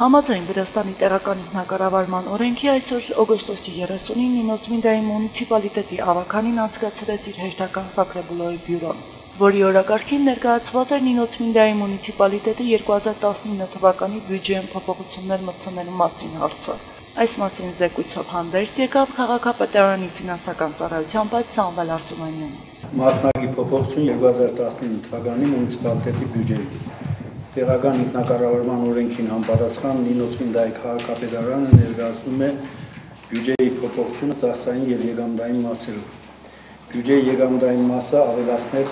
Համաձայն Վրաստանի տեղական ինքնակառավարման օրենքի այսօր օգոստոսի 30-ին Նինոցմինդայի մունիցիպալիտետի ավականին անցկացրեց իր հերթական Սակրեբուլոյի բյուրոն, որի օրակարգին ներկայացված էր Նինոցմինդայի մունիցիպալիտետի 2019 թվականի բյուջեեն փոփոխություններ մտցնելու մասին հարցը։ Այս մասին զեկույցով հանդերձ եկավ քաղաքապետարանի ֆինանսական ծառայության բայց Սամվել Արսումանյանը։ Մասնակի փոփոխություն 2019 թվականի մունիցիպալիտետի բյուջեի տեղական ինքնակառավարման օրենքին համապատասխան Նինոցմինդայի քաղաքապետարանը ներկայացնում է բյուջեի փոփոխությունը ծախսային եւ եկամտային մասերով։ Բյուջեի եկամտային մասը ավելացնել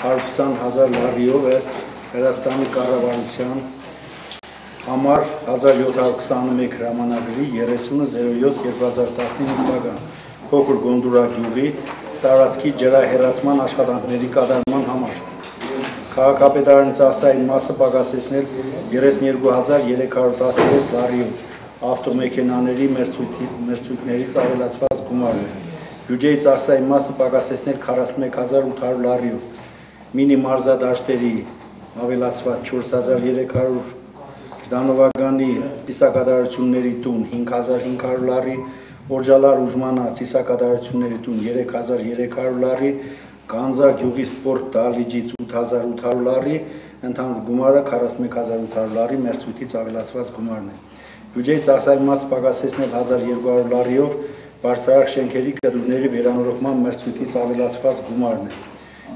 120.000 լարիով ըստ Հայաստանի կառավարության համար 1721 հրամանագրի 3007-2015 թվական փոքր Գոնդուրա գյուղի տարածքի ջրահեռացման աշխատանքների կատարման համար Քաղաքապետարանի ծախսային մասը պակասեցնել 32316 լարիով ավտոմեքենաների մերցույթներից ավելացված գումարը։ Բյուջեի ծախսային մասը պակասեցնել 41800 լարիով։ Մինի մարզադաշտերի ավելացված 4300 Դանովագանի ծիսակատարությունների տուն 5500 լարի, Օրջալար ուժմանա ծիսակատարությունների տուն 3300 լարի, Գանձա գյուղի սպորտ դալիջից 8800 լարի, ընդհանուր գումարը 41800 լարի մերցույթից ավելացված գումարն է։ Բյուջեի ծախսային մաս պակասեցնել 1200 լարիով բարձրարակ շենքերի կդուրների վերանորոգման մերցույթից ավելացված գումարն է։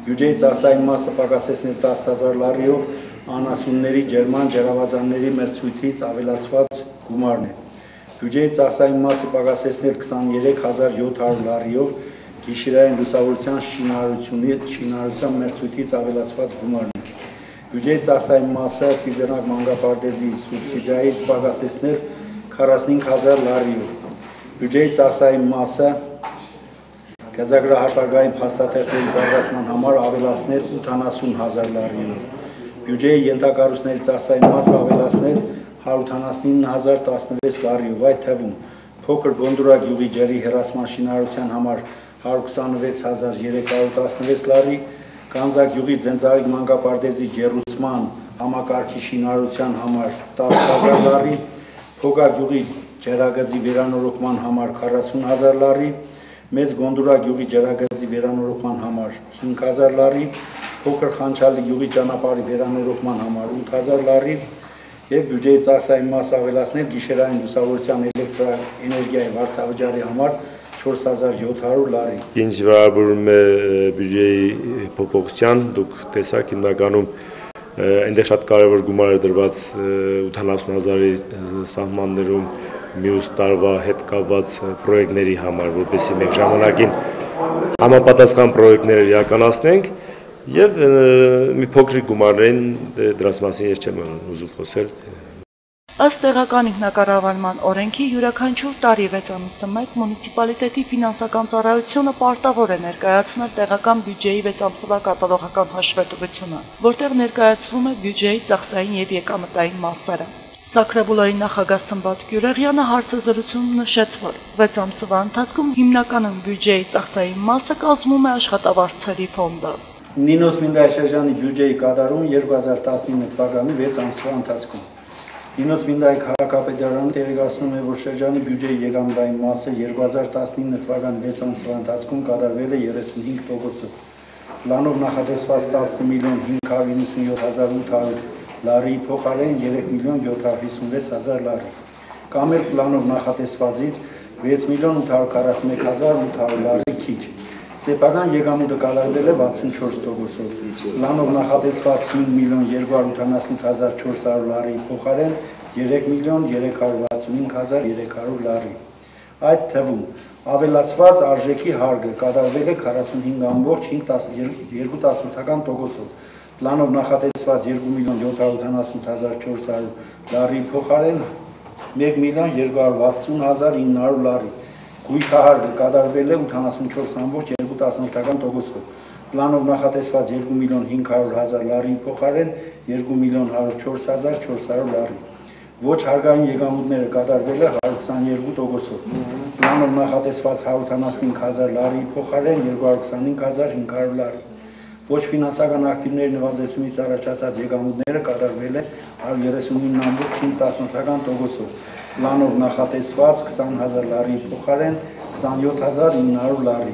Բյուջեի ծախսային մասը պակասեցնել 10000 լարիով անասունների ջերման ջրավազանների մերցույթից ավելացված գումարն է։ Բյուջեի ծախսային մասը պակասեցնել 23700 լարիով գիշերային լուսավորության շինարարությունի շինարարության մերցույթից ավելացված գումարն է։ Բյուջեի ծախսային մասը Ծիծեռնակ մանկապարտեզի սուբսիդիայից պակասեցնել 45000 լարիով։ Բյուջեի ծախսային մասը գազագրահաշվարկային փաստաթղթերի պատրաստման համար ավելացնել 80000 լարիով։ Բյուջեի ենթակառույցների ծախսային մասը ավելացնել 179016 լարիով, այդ թվում փոքր Գոնդուրա գյուղի ջրի հերացման շինարարության համար 126316 լարի, Կանզագյուղի Ձենձարիկ մանկապարտեզի ջերուցման համակարգի շինարարության համար 10000 լարի, Փոգագյուղի ջերագծի վերանորոգման համար 40000 լարի, Մեծ Գոնդուրա գյուղի ջերագծի վերանորոգման համար 5000 լարի, Փոքր Խանչալի գյուղի ճանապարհի վերանորոգման համար 8000 լարի, եւ բյուջեի ծախսային մաս ավելացնել գիշերային լուսավորության էլեկտրաէներգիայի վարձավճարի համար 4700 լարի։ Ինչ վերաբերում է բյուջեի փոփոխության, դուք տեսաք հիմնականում այնտեղ շատ կարևոր գումար է դրված 80000-ի սահմաններում մյուս տարվա հետ կապված պրոյեկտների համար, որպեսզի մենք ժամանակին համապատասխան պրոյեկտներ իրականացնենք եւ մի փոքրիկ գումարներին դե դրանց մասին ես չեմ ուզում խոսել Ըստ տեղական ինքնակառավարման օրենքի յուրաքանչյուր տարի 6 ամիսը մեկ մունիցիպալիտետի ֆինանսական ծառայությունը պարտավոր է ներկայացնել տեղական բյուջեի 6 ամսվա կատալոգական հաշվետվությունը, որտեղ ներկայացվում է բյուջեի ծախսային եւ եկամտային մասերը։ Սակրեբուլայի նախագահ Սմբատ Գյուրեղյանը հարցազրույցում նշեց, որ 6 ամսվա ընթացքում հիմնականում բյուջեի ծախսային մասը կազմում է աշխատավարձերի ֆոնդը։ Նինոս Մինդաշեժյանի բյուջեի կատարում 2019 թվականի 6 ամսվա ընթացքում Ինոց Մինդայի քաղաքապետարանը տեղեկացնում է, որ շրջանի բյուջեի եկամտային մասը 2019 թվականի 6 ամսվա ընթացքում կատարվել է 35%-ով։ Պլանով նախատեսված 10 միլիոն 597.800 լարի փոխարեն 3 միլիոն 756.000 լարի։ Կամ էլ պլանով նախատեսվածից 6 միլիոն 841.800 լարի քիչ։ Սեփական եկամուտը կատարվել է 64%-ով։ Լանով նախատեսված 5 միլիոն 278.400 լարի փոխարեն 3 միլիոն 365300 լարի։ Այդ թվում ավելացված արժեքի հարգը կատարվել է 45.5%-ով։ Պլանով նախատեսված 2 միլիոն 778.400 լարի փոխարեն 1 միլիոն 260900 լարի Գույքահարկը կատարվել է 84.218%-ով։ Պլանով նախատեսված 2 միլիոն 500 հազար լարի փոխարեն 2 միլիոն 104.400 լարի։ Ոչ հարգային եկամուտները կատարվել է 122%-ով։ Պլանով նախատեսված 185.000 լարի փոխարեն 225.500 լարի։ Ոչ ֆինանսական ակտիվների նվազեցումից առաջացած եկամուտները կատարվել է 139.518%-ով, պլանով նախատեսված 20000 լարի փոխարեն 27900 լարի։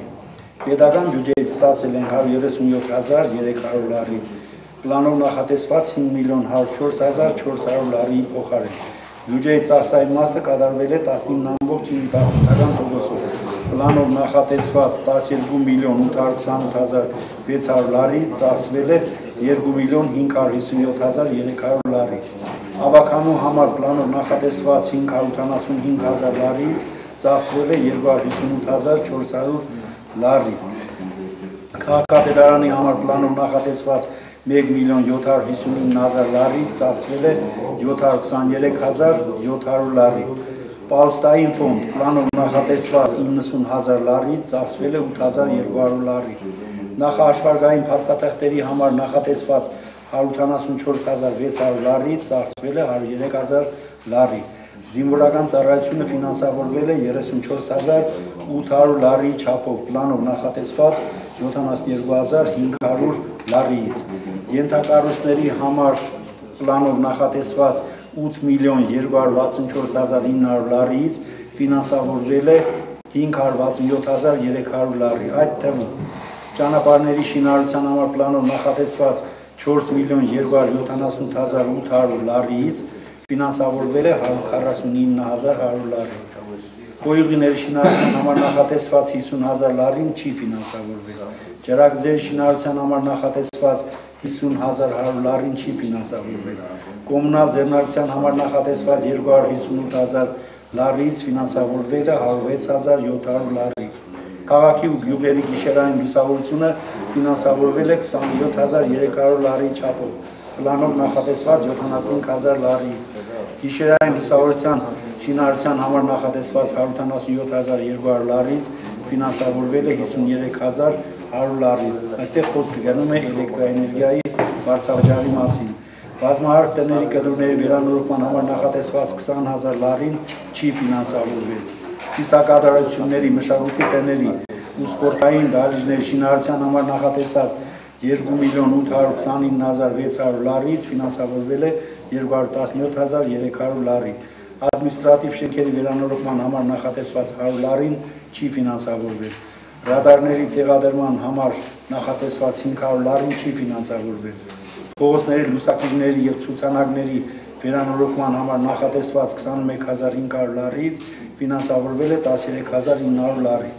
Պետական բյուջեից ստացել են 137300 լարի, պլանով նախատեսված 5 միլիոն 104400 լարի փոխարեն։ Բյուջեի ծախսային մասը կատարվել է 19.9%-ով, պլանով նախատեսված 12 միլիոն 828600 լարի ծախսվել է 2 միլիոն 557300 լարի։ Ավականու համար պլանով նախատեսված 575000 լարից ծախսվել է 258400 լարի։ Քաղաքապետարանի համար պլանով նախատեսված 1 միլիոն 759 լարի ծախսվել է 723700 լարի։ Պաուստային ֆոնդ պլանով նախատեսված 90000 լարի ծախսվել է 8200 լարի։ Նախաաշխարհային փաստաթղթերի համար նախատեսված 174600 լարի ծախսվել է 103000 լարի։ Զինվորական ծառայությունը ֆինանսավորվել է 34800 լարի չափով, պլանով նախատեսված 72500 լարիից։ Ենթակառույցների համար պլանով նախատեսված 8 միլիոն 264900 լարիից ֆինանսավորվել է 567300 լարի։ Այդ թվում ճանապարհների շինարարության համար պլանով նախատեսված 4 միլիոն 278800 լարիից ֆինանսավորվել է 149100 լարի։ Կոյուղիների շինարարության համար նախատեսված 50000 լարին չի ֆինանսավորվել։ Ջրագზերի շինարարության համար նախատեսված 50100 լարին չի ֆինանսավորվել։ Կոմունալ ձեռնարկության համար նախատեսված 258000 լարից ֆինանսավորվել է 106700 լարի։ Քաղաքի ու գյուղերի գիշերային լուսավորությունը ֆինանսավորվել է 27300 լարի չափով, պլանով նախատեսված 75000 լարից։ Գիշերային լուսավորության շինարարության համար նախատեսված 177200 լարից ֆինանսավորվել է 53100 լարի։ Այստեղ խոսքը գնում է էլեկտրակայանի բարձրաճարի մասին։ Բազմահարկ տների կդուրների վերանորոգման համար նախատեսված 20000 լարին չի ֆինանսավորվել։ Ծիսակատարությունների, մշակույթի տների ու սպորտային դահլիճների շինարարության համար նախատեսած 2 միլիոն 829600 լարից ֆինանսավորվել է 217300 լարի։ Ադմինիստրատիվ շենքերի վերանորոգման համար նախատեսված 100 լարին չի ֆինանսավորվել։ Ռադարների տեղադրման համար նախատեսված 500 լարին չի ֆինանսավորվել։ Փողոցների լուսակիրների եւ ցուցանակների վերանորոգման համար նախատեսված 21500 լարից ֆինանսավորվել է 13900 լարի։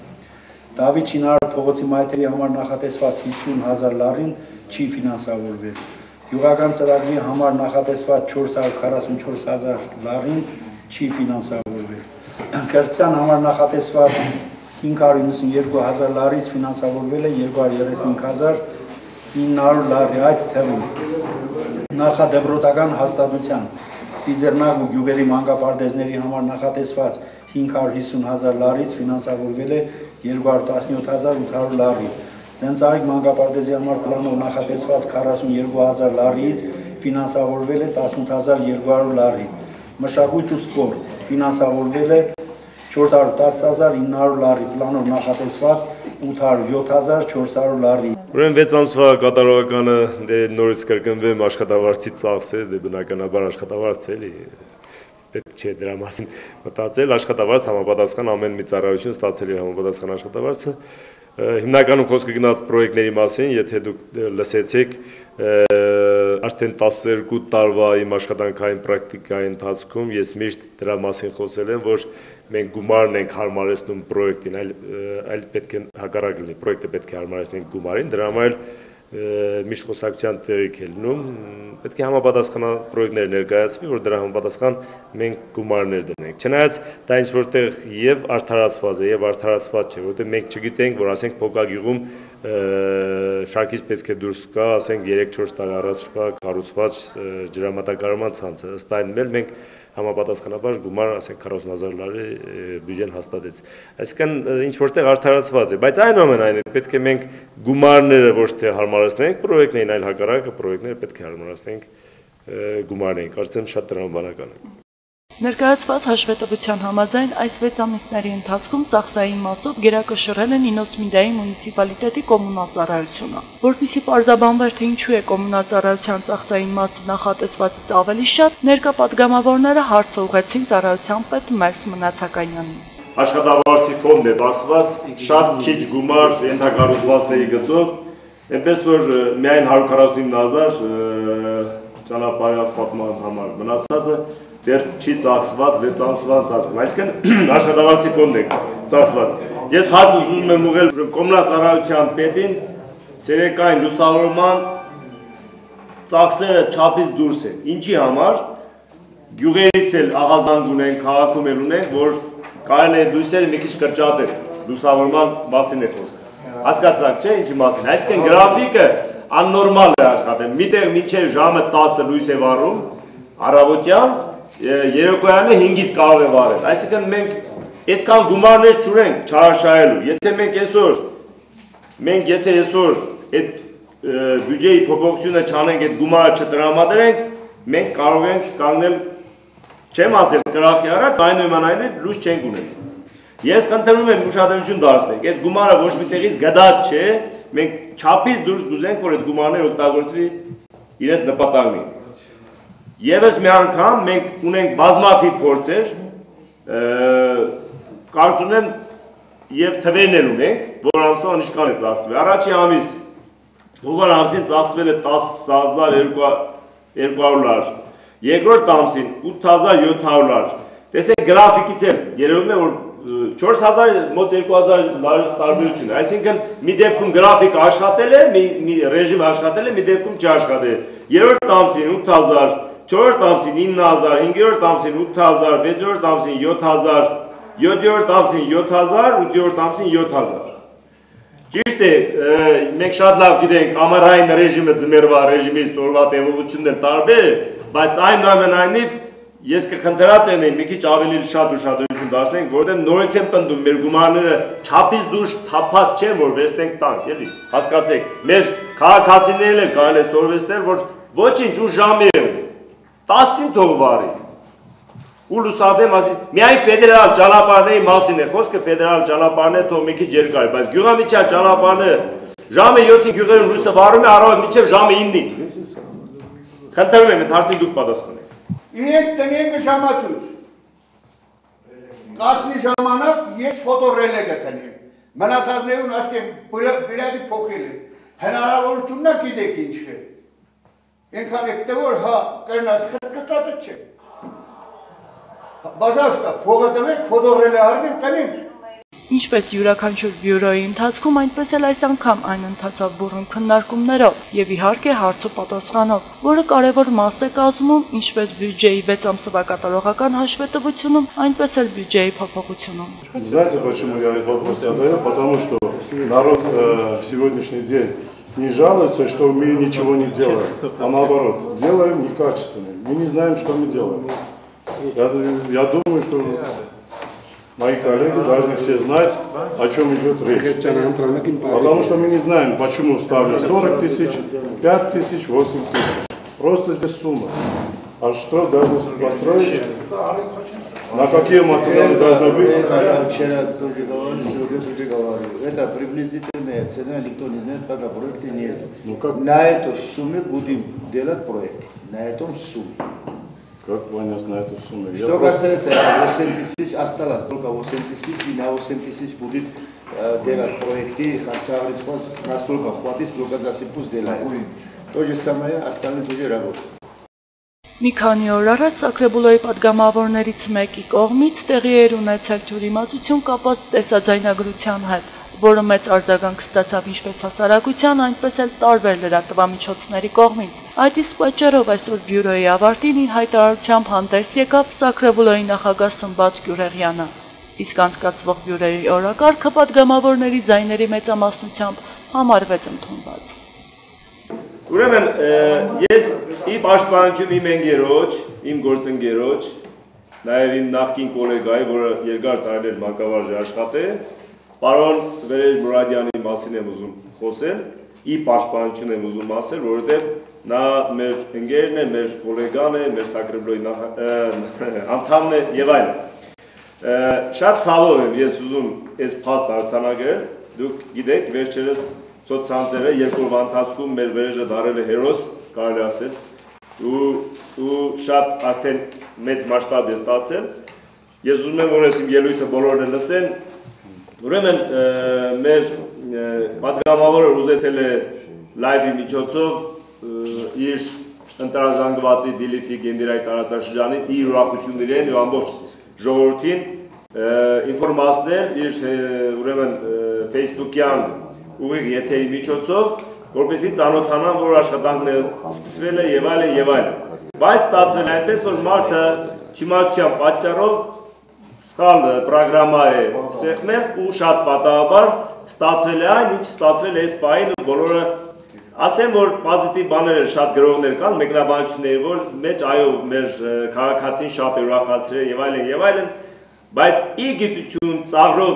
Դավիթ Չինար փողոցի մայթերի համար նախատեսված 50000 լարին չի ֆինանսավորվել։ Յուղական ծրագրի համար նախատեսված 444000 լարին չի ֆինանսավորվել։ Կրթության համար նախատեսված 592000 լարից ֆինանսավորվել է 235900 լարի, այդ թվում նախադեպրոցական հաստատության Ծիծեռնակ ու գյուղերի մանկապարտեզների համար նախատեսված 550.000 լարից ֆինանսավորվել է 217800 լարի։ Ցենցայիկ մանկապարտեզի համար պլանով նախատեսված 42000 լարից ֆինանսավորվել է 18200 լարի։ Մշակույթ ու սպորտ ֆինանսավորվել է 410900 լարի, պլանով նախատեսված 807400 լարի։ Ուրեմն 6 ամսվա կատարողականը դե նորից կրկնվեմ աշխատավարձի ծախսը, դե բնականաբար աշխատավարձ էլի պետք չէ դրա մասին մտածել, աշխատավարձ համապատասխան ամեն մի ծառայություն ստացել է համապատասխան աշխատավարձը, հիմնականում խոսքը գնաց պրոյեկտների մասին, եթե դուք լսեցիք, արդեն 12 տարվա իմ աշխատանքային պրակտիկայի ընթացքում ես միշտ դրա մասին խոսել եմ, որ մենք գումարն ենք հարմարեցնում պրոյեկտին, այլ այլ պետք է հակառակ լինի, պրոյեկտը պետք է հարմարեցնենք գումարին, դրա համար միշտ խոսակցության տեղիք է լինում, պետք է համապատասխան պրոյեկտներ ներկայացվի, որ դրա համապատասխան մենք գումարներ դնենք։ Չնայած դա ինչ որտեղ եւ արդարացված է եւ արդարացված չէ, որովհետեւ մենք չգիտենք, որ ասենք փոկագյուղում շարքից պետք է դուրս գա, ասենք 3-4 տարի առաջ կառուցված ջրամատակարարման ցանցը։ Ըստ այն մենք համապատասխանաբար գումար, ասենք 40000 լարի բյուջեն հաստատեց։ Այսինքն ինչ որտեղ արդարացված է, բայց այնուամենայնիվ պետք է մենք գումարները ոչ թե հարմարացնենք պրոյեկտներին, այլ հակառակը պրոյեկտները պետք է հարմարացնենք գումարներին։ Կարծեմ շատ տրամաբանական է։ Ներկայացված հաշվետվության համաձայն այս 6 ամիսների ընթացքում ծախսային մասով գերակշռել են Ինոսմիդայի մունիցիպալիտետի կոմունալծառայությունը։ Որպեսզի պարզաբանվեր, թե ինչու է կոմունալծառայության ծախսային մասը նախատեսվածից ավելի շատ, ներկա падգամավորները հարցը ուղեցին ծառայության պետ Մերս Մնացականյանին աշխատավարձի ֆոնդ է բացված, շատ քիչ գումար ենթակառուցվածների գծով, այնպես որ միայն 145000 ճանապարհի ասֆալտման համար մնացածը դեռ չի ծախսված 6 ամսվա ընթացքում։ Այսինքն աշխատավարձի ֆոնդն է ծախսված։ Ես հարց ուզում եմ ուղղել կոմունալ ծառայության պետին ցերեկային լուսավորման ծախսերը չափից դուրս են։ Ինչի համար գյուղերից էլ աղազանգ ունեն, քաղաքում էլ ունեն, որ կարելի է լույսերը մի քիչ կրճատել, լուսավորման մասին է խոսքը։ Հասկացաք, չէ՞, ինչի մասին։ Այսինքն գրաֆիկը աննորմալ է աշխատել։ Միտեղ մինչև ժամը 10-ը լույս է վառում, առավոտյան, երեկոյանը 5-ից կարող է վառել։ Այսինքն մենք այդքան գումարներ չունենք չարաշահելու։ Եթե մենք այսօր մենք եթե այսօր այդ բյուջեի փոփոխությունը չանենք, այդ գումարը չտրամադրենք, մենք կարող ենք կանգնել չեմ ասել կրախի առաջ, այնումանայնիվ լույս չենք ունենա։ Ես խնդրում եմ ուշադրություն դարձնենք, այդ գումարը ոչ մի տեղից գդակ չէ, մենք չափից դուրս կուզենք, որ այդ գումարները օգտագործվի իրենց նպատակին։ Եվս մի անգամ մենք ունենք բազմաթիվ փորձեր, կարծում եմ եւ թվերն էլ ունենք, որ ամսվա ինչքան է ծախսվել։ Առաջի ամիս հունվար ամսին ծախսվել է 10200 դոլար։ Երկրորդ ամսին 8700 դոլար։ Տեսեք գրաֆիկից էլ երևում է որ 4000 մոտ 2000 տարբերություն է։ Այսինքն մի դեպքում գրաֆիկ աշխատել է, մի, մի ռեժիմ աշխատել է, մի դեպքում չաշխատել։ Երրորդ ամսին 8000, 4-րդ ամսին 9000, 5-րդ ամսին 8000, 6-րդ ամսին 7000, 7-րդ ամսին 7000, 8-րդ ամսին 7000։ Ճիշտ է, մենք շատ լավ գիտենք ամառային ռեժիմը ձմեռվա ռեժիմից օրվա տևողությունն էլ տարբեր է, բայց այնուամենայնիվ ես կխնդրած եմ մի քիչ ավելի շատ ուշադրություն դարձնենք, որովհետև նորից եմ պնդում մեր գումարները չափից դուրս թափած չեն, որ վերստենք տանք, էլի։ Հասկացեք, մեր քաղաքացիներն էլ կարելի է սորվեստել, որ ոչինչ ու ժամի է 15 հունվարի ու լուսադեմ ասի միայն ֆեդերալ ճանապարհների մասին է խոսքը ֆեդերալ ճանապարհները թող մի քիչ երկար է բայց գյուղամիջյան ճանապարհները ժամը 7-ին գյուղերում լույսը վառում է առավոտ մինչև ժամը 9-ին խնդրում եմ այդ հարցին դուք պատասխանեք իհետ տնենք ժամացույց կասնի ժամանակ ես ֆոտորելե կտնեմ մնացածներուն ասեմ բյուրատի փոխել հնարավորությունն է գիտեք ինչ է Ենքան եկտե որ հա կրնաս կտատը չէ։ Բաժաշտա փողը տվեք ֆոտորելե արնեմ տնեմ։ Ինչպես յուրաքանչյուր բյուրոյի ընթացքում, այնպես էլ այս անգամ այն ընթացավ բուրըն քննարկումներով եւ իհարկե հարցու պատասխանով, որը կարևոր մաս է կազմում ինչպես բյուջեի 6 ամսվա կատարողական հաշվետվությունում, այնպես էլ բյուջեի փոփոխությունում։ Знаете, почему я этот вопрос задаю? Потому что народ э, сегодняшний день не жалуется, что мы ничего не делаем, а наоборот, делаем некачественно. Мы не знаем, что мы делаем. Я, я думаю, что Мои коллеги должны все знать, о чем идет речь. Потому что мы не знаем, почему ставлю 40 тысяч, 5 тысяч, 8 тысяч. Просто здесь сумма. А что должно построить? На какие материалы должны быть? Вчера тоже говорили, сегодня тоже говорили. Это приблизительная цена, никто не знает, пока проекта нет. Ну как? На эту сумму будем делать проект. На этом сумме. Как Ваня знает эту сумму? Я Что просто- касается 8 тысяч, осталось только 8 тысяч, и на 8 тысяч будет э, делать проекты, хотя настолько хватит, столько засыпу сделаем. То же самое, остальные тоже работают. Մի քանի օր առաջ Սակրեբուլոյի падգամավորներից մեկի կողմից տեղի էր ունեցել ջուրիմացություն կապված տեսաձայնագրության հետ, որը մեծ արձագանք ստացավ ինչպես հասարակության, այնպես էլ տարբեր լրատվամիջոցների կողմից։ Այդ իսկ պատճառով այսօր բյուրոյի ավարտին իր հայտարարությամբ հանդես եկավ Սակրեբուլոյի նախագահ Սմբատ Գյուրեղյանը։ Իսկ անցկացվող բյուրոյի օրակարգը падգամավորների ձայների մեծամասնությամբ համարվեց ընդունված։ Ուրեմն ես ի պաշտպանություն իմ ընկերոջ, իմ գործընկերոջ, նաև իմ նախկին գոլեգայի, որը երկար տարիներ մանկավարժ է աշխատել, պարոն Վերեր Մուրադյանի մասին եմ ուզում խոսել, ի պաշտպանություն եմ ուզում ասել, որովհետև նա մեր ընկերն է, մեր գոլեգան է, մեր Սակրեբլոյի անդամն է եւ այլն։ Շատ ցավով եմ ես ուզում այս փաստ արձանագրել։ Դուք գիտեք, վերջերս սոցցանցերը երկու օրվա ընթացքում մեր վերեժը դարել է հերոս, կարելի ասել, ու ու շատ արդեն մեծ մասշտաբ է ստացել։ Ես ուզում եմ որ ես իմ ելույթը բոլորը լսեն։ Ուրեմն մեր պատգամավորը ուզեցել է լայվի միջոցով իր ընտրազանգվածի դիլիթի գենդիրայի տարածաշրջանի իր ուրախություններին ու ամբողջ ժողովրդին ինֆորմացնել իր ուրեմն Facebook-յան ուղիղ եթերի միջոցով, որպեսզի ծանոթանան, որ աշխատանքն է սկսվել է եւ այլն եւ այլն։ Բայց ստացվել այնպես, որ մարդը չիմացության պատճառով սխալ պրոգրամա է սեղմել ու շատ պատահաբար ստացվել է այն, ինչ ստացվել է այս պահին ու բոլորը ասեմ, որ պոզիտիվ բաներ շատ գրողներ կան, մեկնաբանություններ, որ մեջ այո, մեր քաղաքացին շատ է ուրախացրել եւ այլն եւ այլն, բայց ի գիտություն ծաղրող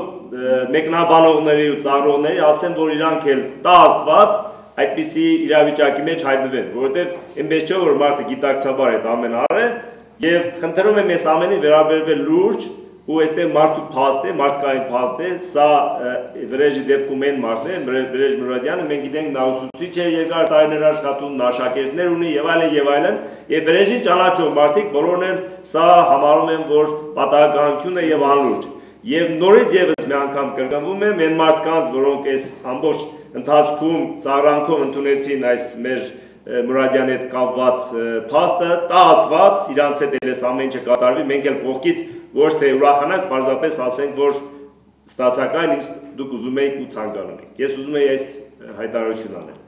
մեկնաբանողների ու ծառողների ասեմ, որ իրանք էլ տա Աստված այդպիսի իրավիճակի մեջ հայտնվեն, որովհետև այնպես չէ որ մարդը գիտակցաբար այդ ամեն արը եւ խնդրում եմ ես ամենի վերաբերվել լուրջ ու այստեղ մարդու փաստ է, մարդկային փաստ է, սա վրեժի դեպքում են մարդն է, վրեժ Մուրադյանը, մենք գիտենք նա ուսուցիչ է, երկար տարիներ աշխատում, նա շակերտներ ունի եւ այլն եւ այլն, եւ վրեժին ճանաչող մարդիկ բոլորն էլ սա համարում են, որ պատահականություն է եւ անլուրջ։ Եվ նորից եւս մի անգամ կրկնվում եմ այն մարդկանց, որոնք այս ամբողջ ընթացքում ծառանքով ընդունեցին այս մեր Մուրադյանի հետ կապված փաստը, տա Աստված, իրանց հետ էլ էս ամեն ինչը կատարվի, մենք էլ կողքից ոչ թե ուրախանանք, պարզապես ասենք, որ ստացական ինչ դուք ուզում եք ու ցանկանում եք։ Ես ուզում եի այս հայտարարություն անել։